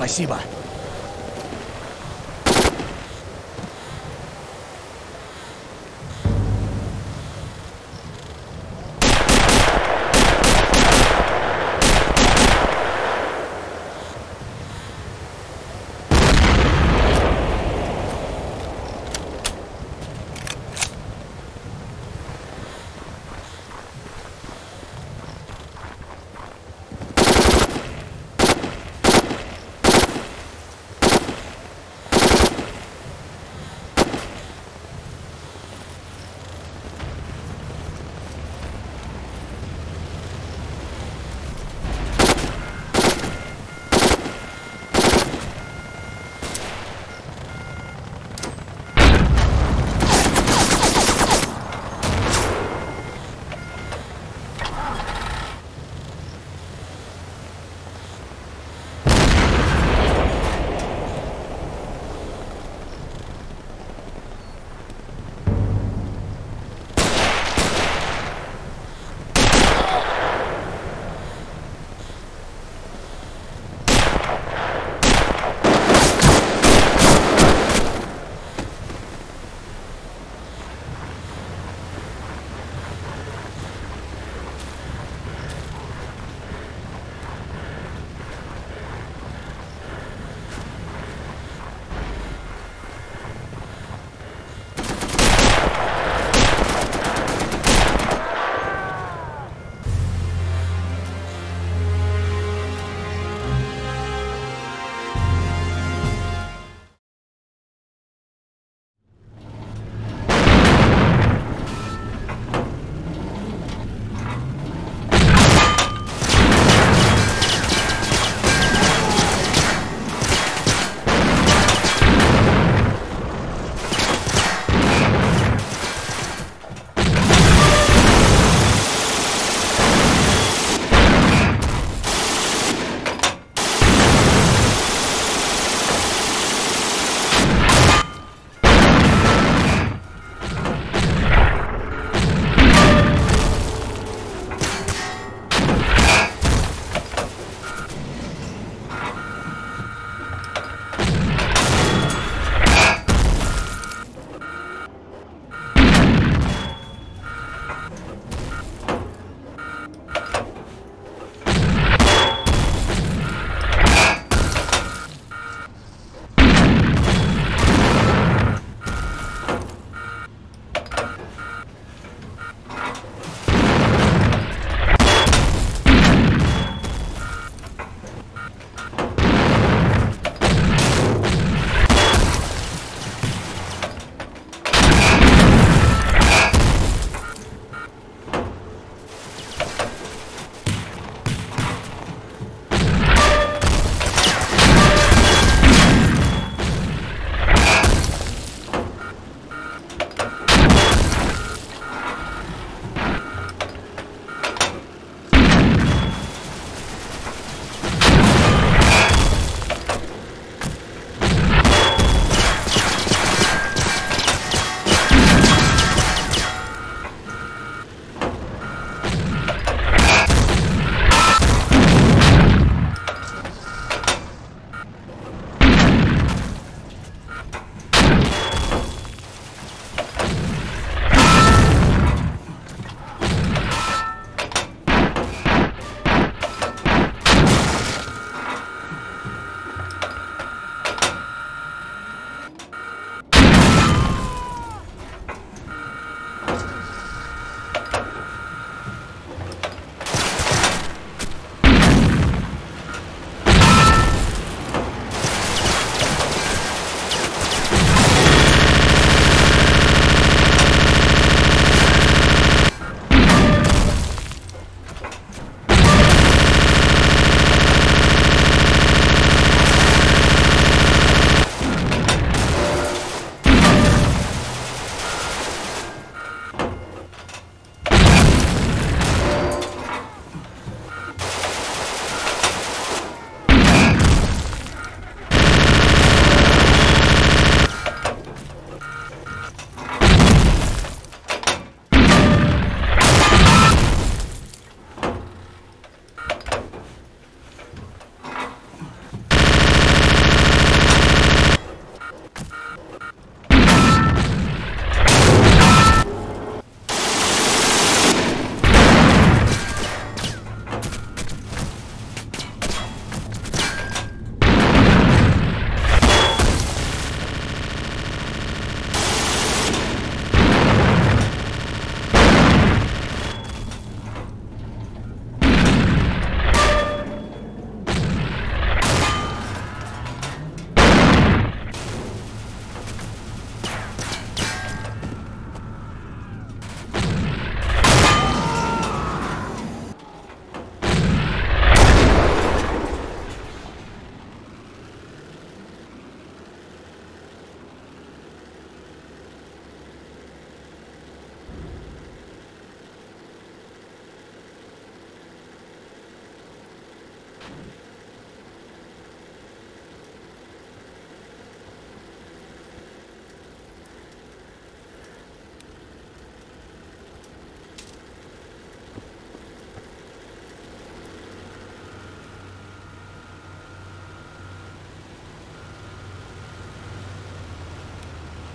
Спасибо.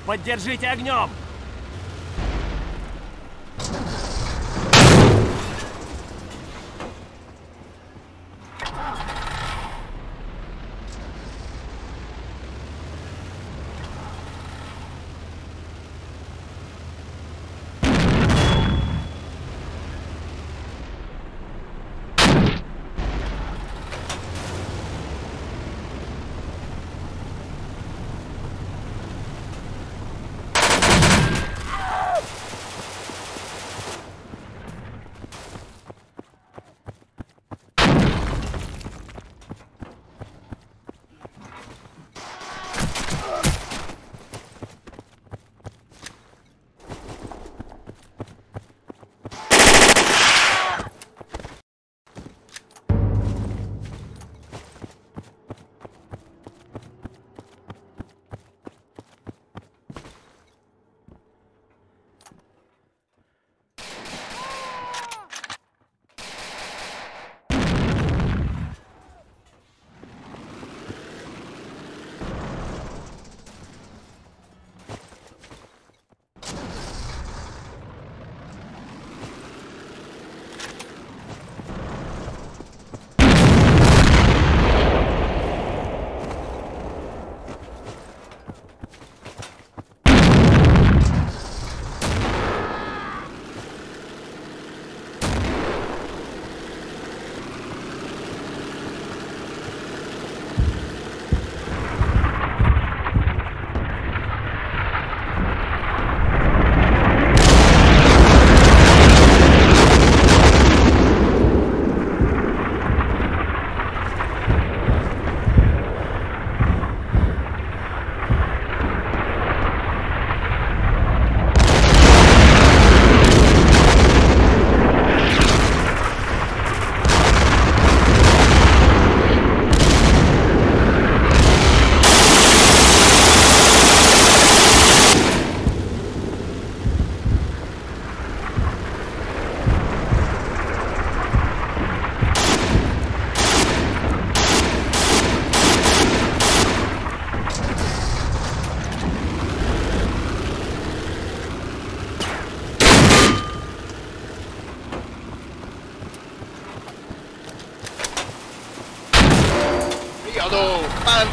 Поддержите огнем!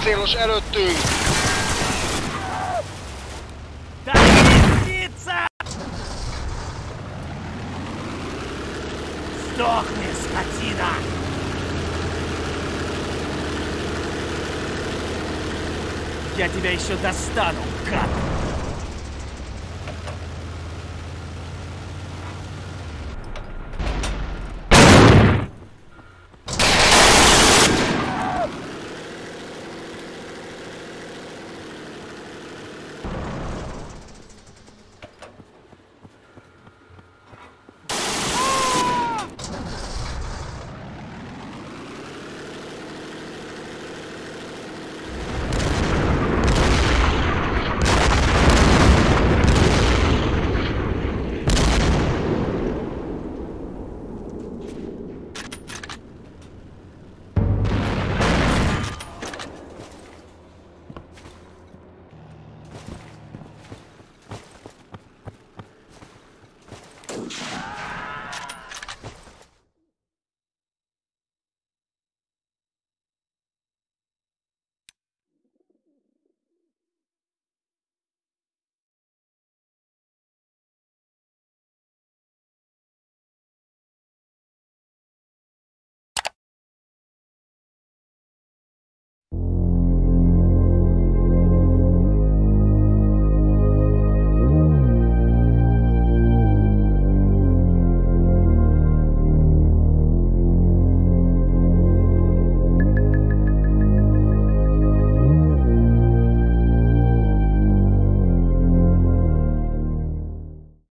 Páncélos előttünk! Сдохни, скотина! Я тебя еще достану, гад!